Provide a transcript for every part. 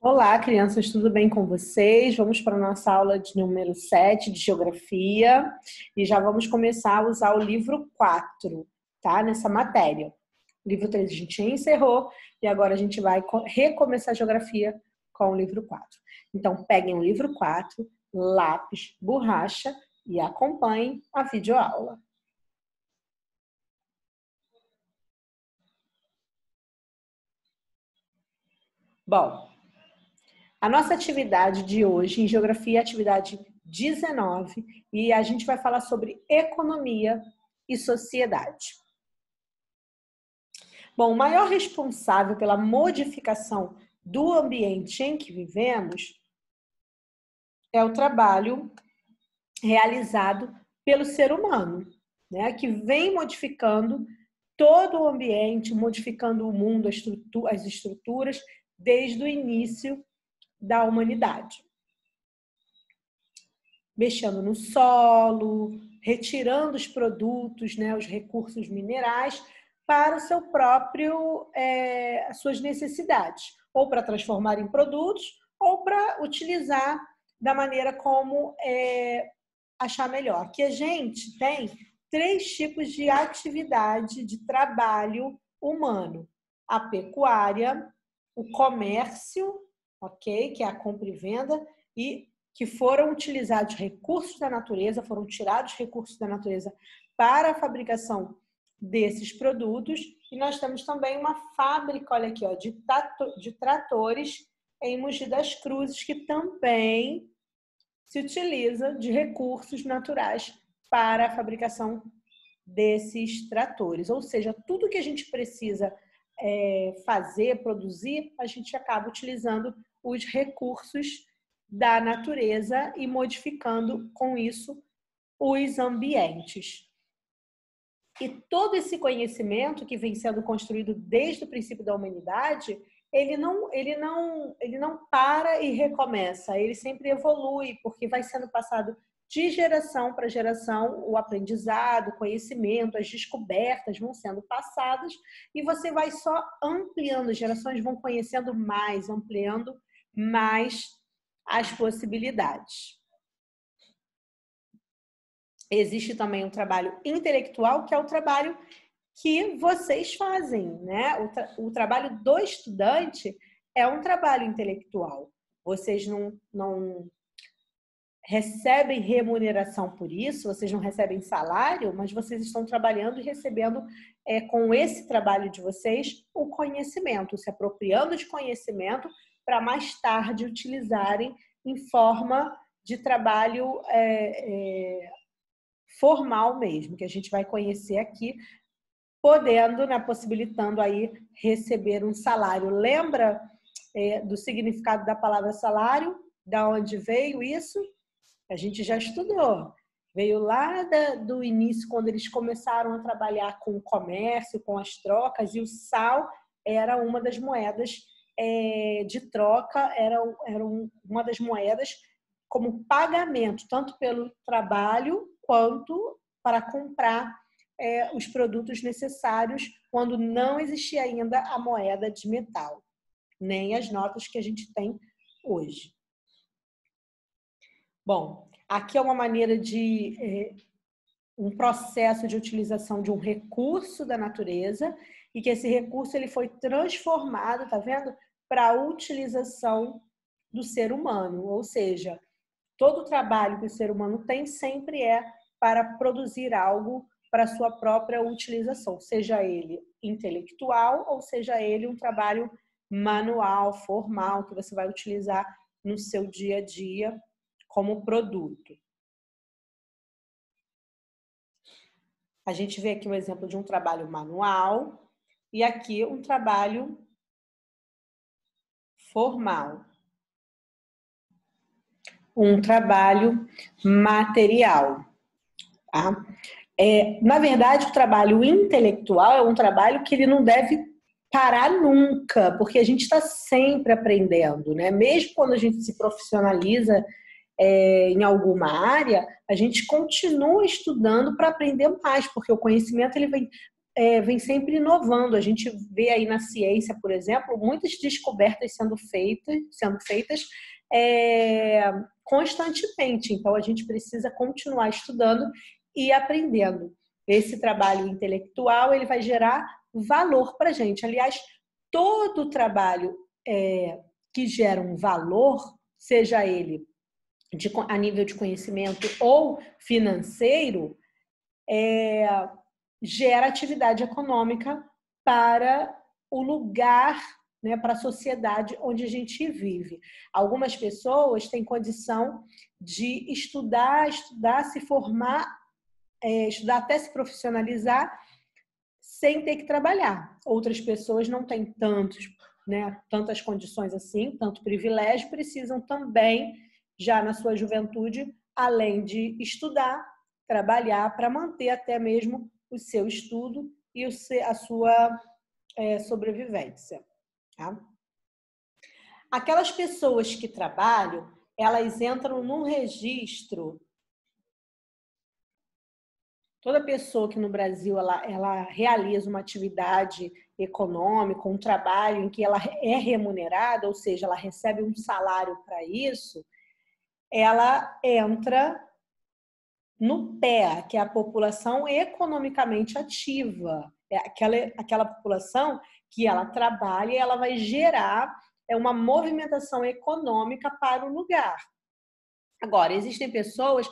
Olá, crianças, tudo bem com vocês? Vamos para a nossa aula de número 7 de Geografia e já vamos começar a usar o livro 4, tá? Nessa matéria. O livro 3 a gente encerrou e agora a gente vai recomeçar a Geografia com o livro 4. Então, peguem o livro 4, lápis, borracha e acompanhem a videoaula. Bom, a nossa atividade de hoje em Geografia é atividade 19 e a gente vai falar sobre economia e sociedade. Bom, o maior responsável pela modificação do ambiente em que vivemos é o trabalho realizado pelo ser humano, né, que vem modificando todo o ambiente, modificando o mundo, as estruturas, desde o início da humanidade. Mexendo no solo, retirando os produtos, né, os recursos minerais para o seu próprio, é, as suas necessidades, ou para transformar em produtos, ou para utilizar da maneira como é, achar melhor. Que a gente tem três tipos de atividade de trabalho humano: a pecuária, o comércio ok? Que é a compra e venda, e que foram utilizados recursos da natureza, foram tirados recursos da natureza para a fabricação desses produtos. E nós temos também uma fábrica, olha aqui, ó, de, de tratores em Mogi das Cruzes, que também se utiliza de recursos naturais para a fabricação desses tratores. Ou seja, tudo que a gente precisa é, fazer, produzir, a gente acaba utilizando os recursos da natureza e modificando com isso os ambientes. E todo esse conhecimento que vem sendo construído desde o princípio da humanidade, ele não, ele não, ele não para e recomeça, ele sempre evolui, porque vai sendo passado de geração para geração, o aprendizado, o conhecimento, as descobertas vão sendo passadas e você vai só ampliando, as gerações vão conhecendo mais, ampliando mais as possibilidades. Existe também um trabalho intelectual, que é o trabalho que vocês fazem, né? O, tra o trabalho do estudante é um trabalho intelectual. Vocês não, não recebem remuneração por isso, vocês não recebem salário, mas vocês estão trabalhando e recebendo é, com esse trabalho de vocês o conhecimento, se apropriando de conhecimento para mais tarde utilizarem em forma de trabalho é, é, formal mesmo, que a gente vai conhecer aqui, podendo, né, possibilitando aí receber um salário. Lembra é, do significado da palavra salário? Da onde veio isso? A gente já estudou. Veio lá da, do início, quando eles começaram a trabalhar com o comércio, com as trocas, e o sal era uma das moedas é, de troca era, era uma das moedas como pagamento, tanto pelo trabalho quanto para comprar é, os produtos necessários quando não existia ainda a moeda de metal, nem as notas que a gente tem hoje. Bom, aqui é uma maneira de é, um processo de utilização de um recurso da natureza e que esse recurso ele foi transformado, tá vendo? para a utilização do ser humano, ou seja, todo o trabalho que o ser humano tem sempre é para produzir algo para sua própria utilização, seja ele intelectual ou seja ele um trabalho manual, formal, que você vai utilizar no seu dia a dia como produto. A gente vê aqui um exemplo de um trabalho manual e aqui um trabalho formal. Um trabalho material. Tá? É, na verdade, o trabalho intelectual é um trabalho que ele não deve parar nunca, porque a gente está sempre aprendendo, né? Mesmo quando a gente se profissionaliza é, em alguma área, a gente continua estudando para aprender mais, porque o conhecimento ele vem é, vem sempre inovando. A gente vê aí na ciência, por exemplo, muitas descobertas sendo feitas, sendo feitas é, constantemente. Então, a gente precisa continuar estudando e aprendendo. Esse trabalho intelectual ele vai gerar valor para a gente. Aliás, todo trabalho é, que gera um valor, seja ele de, a nível de conhecimento ou financeiro, é, gera atividade econômica para o lugar, né, para a sociedade onde a gente vive. Algumas pessoas têm condição de estudar, estudar, se formar, é, estudar até se profissionalizar sem ter que trabalhar. Outras pessoas não têm tantos, né, tantas condições assim, tanto privilégio, precisam também, já na sua juventude, além de estudar, trabalhar para manter até mesmo o seu estudo e a sua é, sobrevivência. Tá? Aquelas pessoas que trabalham, elas entram num registro. Toda pessoa que no Brasil ela, ela realiza uma atividade econômica, um trabalho em que ela é remunerada, ou seja, ela recebe um salário para isso, ela entra no pé, que é a população economicamente ativa, é aquela, aquela população que ela trabalha e ela vai gerar é uma movimentação econômica para o lugar. Agora, existem pessoas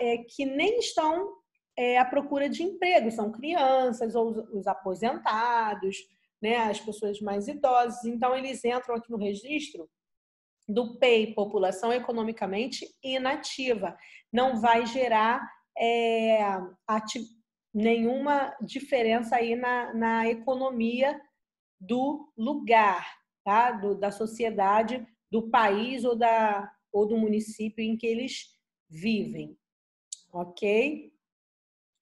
é, que nem estão é, à procura de emprego, são crianças ou os aposentados, né, as pessoas mais idosas. Então, eles entram aqui no registro do PEI, população economicamente inativa. Não vai gerar é, nenhuma diferença aí na, na economia do lugar, tá? Do, da sociedade, do país ou, da, ou do município em que eles vivem. Ok?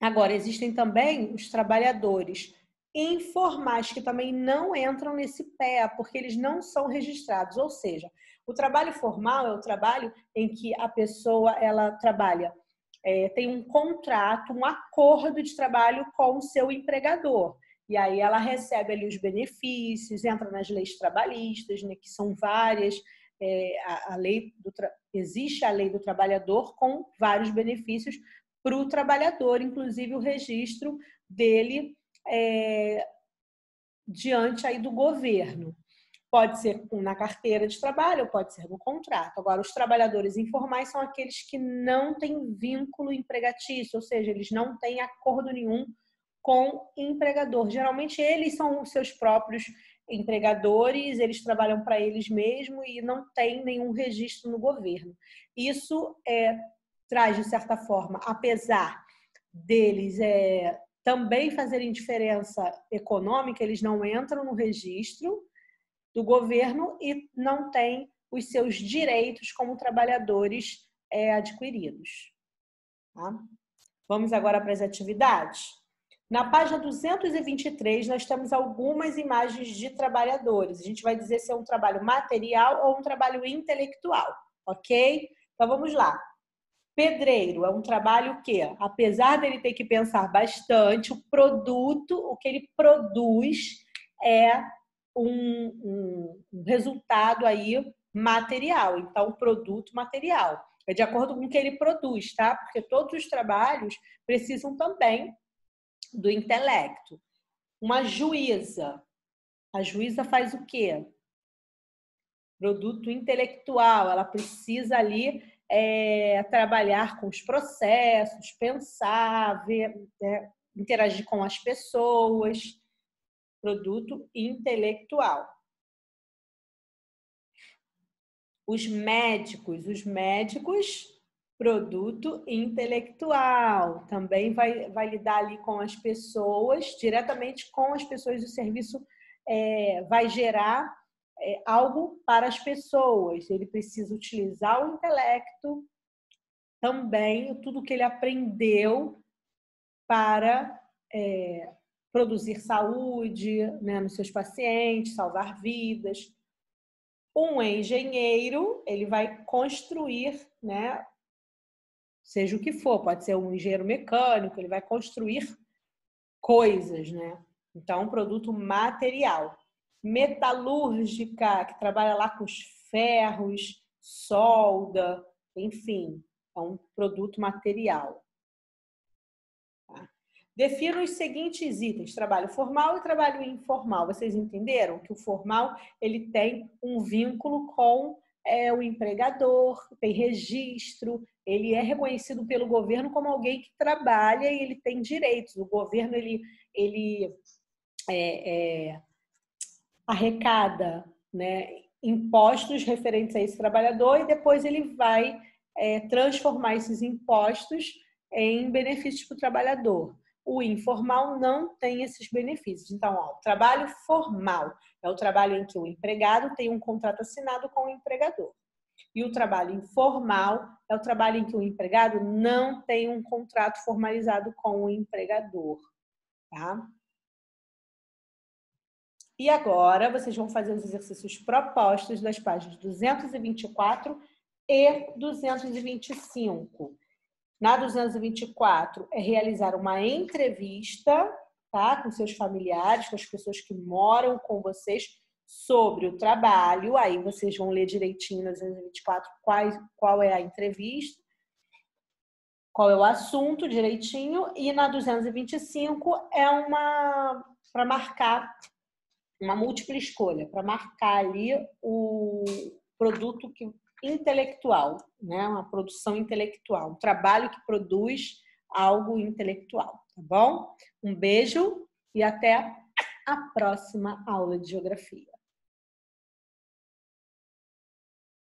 Agora, existem também os trabalhadores informais que também não entram nesse pé, porque eles não são registrados. Ou seja, o trabalho formal é o trabalho em que a pessoa ela trabalha, é, tem um contrato, um acordo de trabalho com o seu empregador. E aí ela recebe ali os benefícios, entra nas leis trabalhistas, né, que são várias. É, a, a, lei do existe a lei do trabalhador com vários benefícios para o trabalhador, inclusive o registro dele é, diante aí do governo. Pode ser na carteira de trabalho, pode ser no contrato. Agora, os trabalhadores informais são aqueles que não têm vínculo empregatício, ou seja, eles não têm acordo nenhum com empregador. Geralmente, eles são os seus próprios empregadores, eles trabalham para eles mesmos e não tem nenhum registro no governo. Isso é, traz, de certa forma, apesar deles é, também fazerem diferença econômica, eles não entram no registro do governo e não têm os seus direitos como trabalhadores é, adquiridos. Tá? Vamos agora para as atividades? Na página 223, nós temos algumas imagens de trabalhadores. A gente vai dizer se é um trabalho material ou um trabalho intelectual, ok? Então vamos lá. Pedreiro é um trabalho que, apesar dele ter que pensar bastante, o produto, o que ele produz é um, um, resultado aí material. Então, produto material. É de acordo com o que ele produz, tá? Porque todos os trabalhos precisam também do intelecto. Uma juíza. A juíza faz o quê? Produto intelectual. Ela precisa ali é, trabalhar com os processos, pensar, ver, é, interagir com as pessoas. Produto intelectual. Os médicos, os médicos, produto intelectual. Também vai, vai lidar ali com as pessoas, diretamente com as pessoas do serviço, é, vai gerar é, algo para as pessoas. Ele precisa utilizar o intelecto, também tudo que ele aprendeu para é, produzir saúde né, nos seus pacientes, salvar vidas. Um engenheiro, ele vai construir, né, seja o que for, pode ser um engenheiro mecânico, ele vai construir coisas, né? Então, produto material. Metalúrgica, que trabalha lá com os ferros, solda, enfim, é um produto material. Tá? Defina os seguintes itens: trabalho formal e trabalho informal. Vocês entenderam que o formal ele tem um vínculo com é, o empregador, tem registro, ele é reconhecido pelo governo como alguém que trabalha e ele tem direitos. O governo ele, ele é, é, arrecada né, impostos referentes a esse trabalhador e depois ele vai é, transformar esses impostos em benefícios para o trabalhador. O informal não tem esses benefícios. Então, ó, o trabalho formal é o trabalho em que o empregado tem um contrato assinado com o empregador. E o trabalho informal é o trabalho em que o empregado não tem um contrato formalizado com o empregador. Tá? E agora vocês vão fazer os exercícios propostos das páginas 224 e 225. Na 224 é realizar uma entrevista, tá, com seus familiares, com as pessoas que moram com vocês sobre o trabalho. Aí vocês vão ler direitinho na 224 qual, qual é a entrevista, qual é o assunto direitinho. E na 225 é uma para marcar uma múltipla escolha, para marcar ali o produto que intelectual, né? Uma produção intelectual, um trabalho que produz algo intelectual, tá bom? Um beijo e até a próxima aula de geografia.